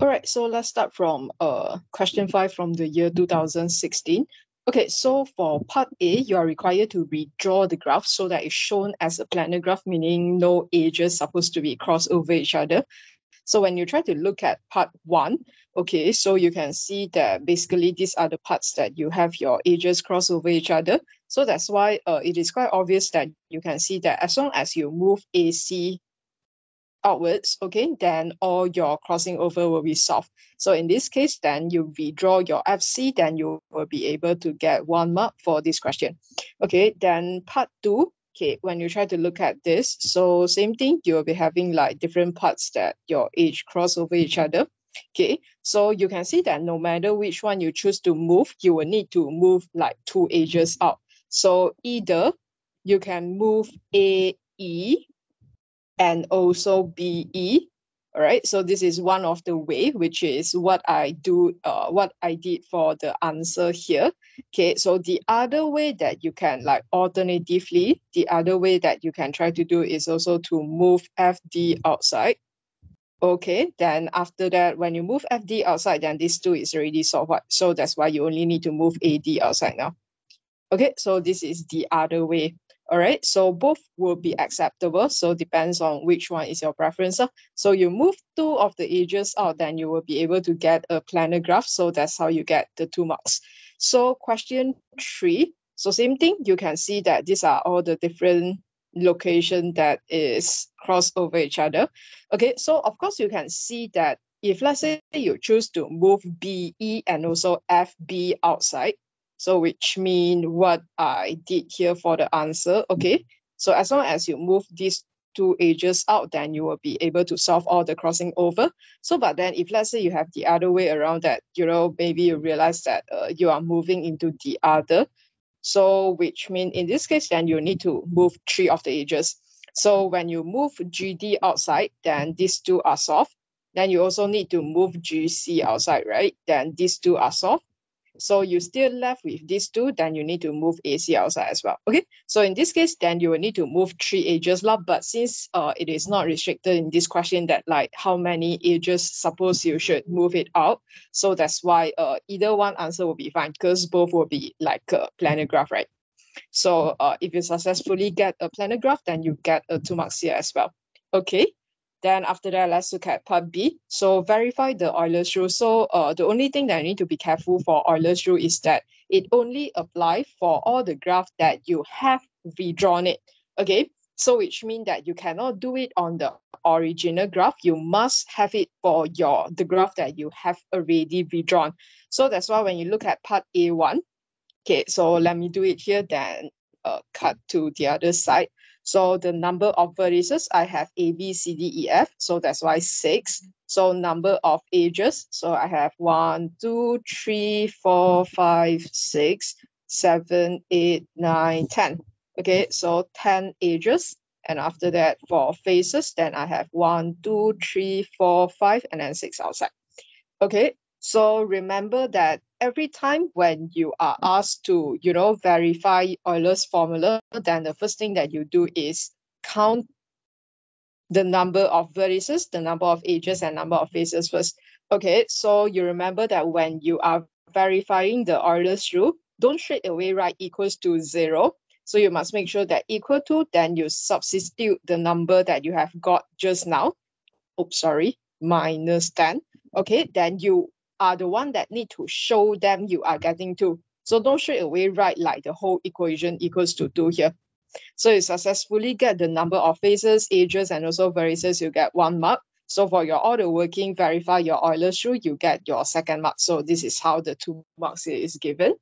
All right, so let's start from uh, question five from the year 2016. Okay, so for part A, you are required to redraw the graph so that it's shown as a planar graph, meaning no edges supposed to be crossed over each other. So when you try to look at part one, okay, so you can see that basically these are the parts that you have your edges cross over each other. So that's why uh, it is quite obvious that you can see that as long as you move AC outwards, okay, then all your crossing over will be solved. So in this case, then you redraw your FC, then you will be able to get one mark for this question. Okay, then part two, okay, when you try to look at this, so same thing, you'll be having like different parts that your edge cross over each other. Okay, so you can see that no matter which one you choose to move, you will need to move like two edges out. So either you can move AE and also BE. All right, so this is one of the way, which is what I do, uh, what I did for the answer here. Okay, so the other way that you can like alternatively, the other way that you can try to do is also to move FD outside. Okay, then after that, when you move FD outside, then this two is already solved. So that's why you only need to move AD outside now. Okay, so this is the other way. All right, so both will be acceptable. So depends on which one is your preference. Ah. So you move two of the edges out, then you will be able to get a planar graph. So that's how you get the two marks. So question three. So same thing, you can see that these are all the different location that is cross over each other. Okay, so of course you can see that if let's say you choose to move BE and also FB outside, so which mean what I did here for the answer, okay? So as long as you move these two edges out, then you will be able to solve all the crossing over. So, but then if let's say you have the other way around that, you know, maybe you realize that uh, you are moving into the other. So which mean in this case, then you need to move three of the edges. So when you move GD outside, then these two are solved. Then you also need to move GC outside, right? Then these two are solved. So you still left with these two, then you need to move AC outside as well. Okay, so in this case, then you will need to move three edges lah. But since uh, it is not restricted in this question that like how many edges suppose you should move it out. So that's why uh, either one answer will be fine because both will be like a planar graph, right? So uh, if you successfully get a planar graph, then you get a two marks here as well. Okay. Then after that, let's look at part B. So verify the Euler's rule. So uh, the only thing that I need to be careful for Euler's rule is that it only apply for all the graph that you have redrawn it. Okay, so which means that you cannot do it on the original graph. You must have it for your the graph that you have already redrawn. So that's why when you look at part A1, okay, so let me do it here, then uh, cut to the other side. So the number of vertices, I have A, B, C, D, E, F. So that's why six. So number of edges. So I have one, two, three, four, five, six, seven, eight, nine, ten. Okay, so 10 edges. And after that, for faces, then I have one, two, three, four, five, and then six outside. Okay, so remember that every time when you are asked to, you know, verify Euler's formula, then the first thing that you do is count the number of vertices, the number of edges, and number of faces first. Okay, so you remember that when you are verifying the Euler's rule, don't straight away write equals to zero. So you must make sure that equal to, then you substitute the number that you have got just now. Oops, sorry, minus 10. Okay, then you are the one that need to show them you are getting to. So don't straight away write like the whole equation equals to 2 here. So you successfully get the number of faces, edges, and also vertices, you get one mark. So for your auto working, verify your Euler's rule, you get your second mark. So this is how the two marks is given.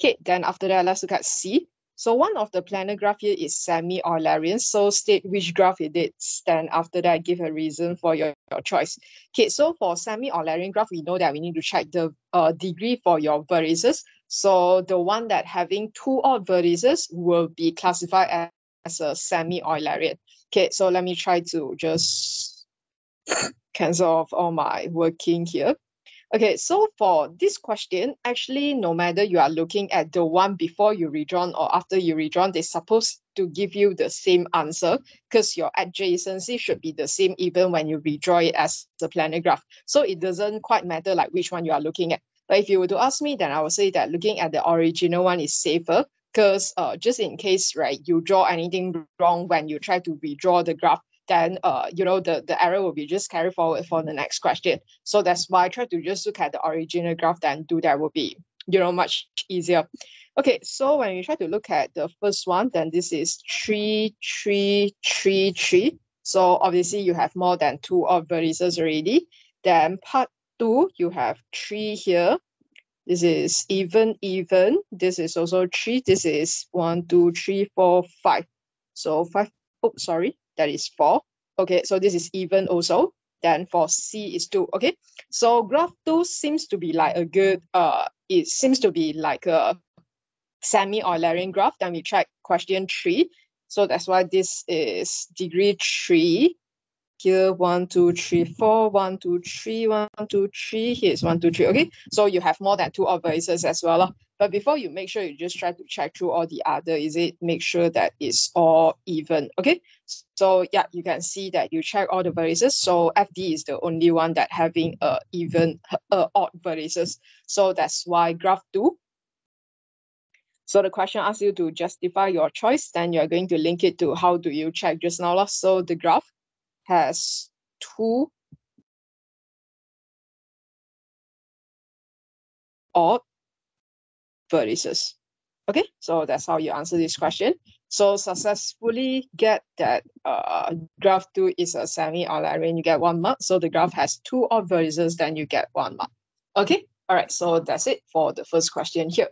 Okay, then after that, let's look at C. So one of the planar graph here is semi-Eulerian. So state which graph it is. Then after that, give a reason for your, your choice. Okay, so for semi-Eulerian graph, we know that we need to check the uh, degree for your vertices. So the one that having two odd vertices will be classified as, as a semi-Eulerian. Okay, so let me try to just cancel off all my working here. Okay, so for this question, actually, no matter you are looking at the one before you redrawn or after you redrawn, they're supposed to give you the same answer because your adjacency should be the same even when you redraw it as the planar graph. So it doesn't quite matter like which one you are looking at. But if you were to ask me, then I would say that looking at the original one is safer because uh, just in case, right, you draw anything wrong when you try to redraw the graph, then uh, you know the, the error will be just carried forward for the next question. So that's why I try to just look at the original graph then do that will be, you know, much easier. Okay, so when you try to look at the first one, then this is three, three, three, three. So obviously you have more than two of vertices already. Then part two, you have three here. This is even, even. This is also three. This is one, two, three, four, five. So five, oh, sorry, that is four. Okay, so this is even also. Then for C is two. Okay, so graph two seems to be like a good, uh, it seems to be like a semi-Eulerian graph. Then we check question three. So that's why this is degree three. Here, one, two, three, four, one, two, three, one, two, three. Here's one, two, three. Okay, so you have more than two vertices as well. But before you make sure you just try to check through all the other, is it make sure that it's all even. Okay, so yeah, you can see that you check all the vertices. So FD is the only one that having a even uh, odd vertices. So that's why graph two. So the question asks you to justify your choice, then you're going to link it to how do you check just now. So the graph has two odd vertices. Okay, so that's how you answer this question. So successfully get that uh, graph 2 is a semi-Eulerian, you get one mark. So the graph has two odd vertices, then you get one mark. Okay, all right, so that's it for the first question here.